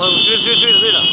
哦睡睡睡了睡了